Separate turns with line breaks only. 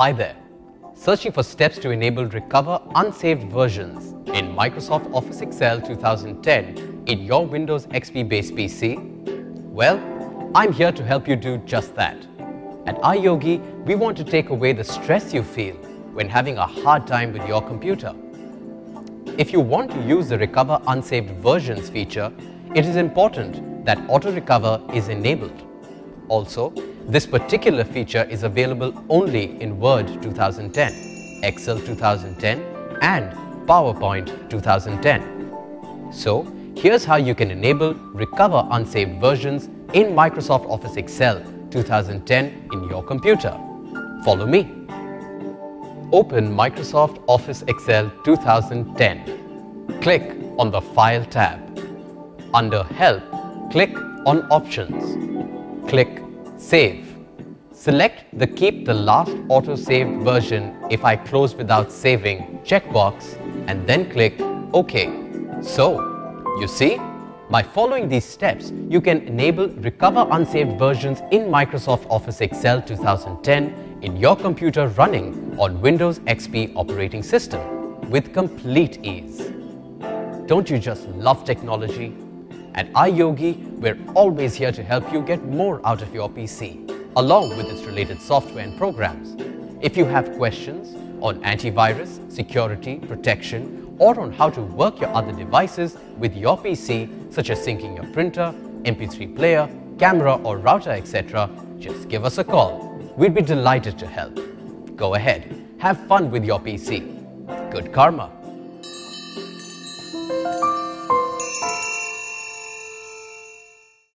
Hi there. Searching for steps to enable recover unsaved versions in Microsoft Office Excel 2010 in your Windows XP based PC? Well, I'm here to help you do just that. At iYogi, we want to take away the stress you feel when having a hard time with your computer. If you want to use the Recover Unsaved Versions feature, it is important that Auto Recover is enabled. Also, this particular feature is available only in Word 2010, Excel 2010 and PowerPoint 2010. So, here's how you can enable Recover Unsaved Versions in Microsoft Office Excel 2010 in your computer. Follow me. Open Microsoft Office Excel 2010. Click on the File tab. Under Help, click on Options. Click Save. Select the Keep the last auto-saved version if I close without saving checkbox and then click OK. So, you see, by following these steps, you can enable Recover Unsaved versions in Microsoft Office Excel 2010 in your computer running on Windows XP operating system with complete ease. Don't you just love technology? At iYogi, we're always here to help you get more out of your PC, along with its related software and programs. If you have questions on antivirus, security, protection, or on how to work your other devices with your PC, such as syncing your printer, MP3 player, camera or router, etc., just give us a call. We'd be delighted to help. Go ahead, have fun with your PC. Good karma.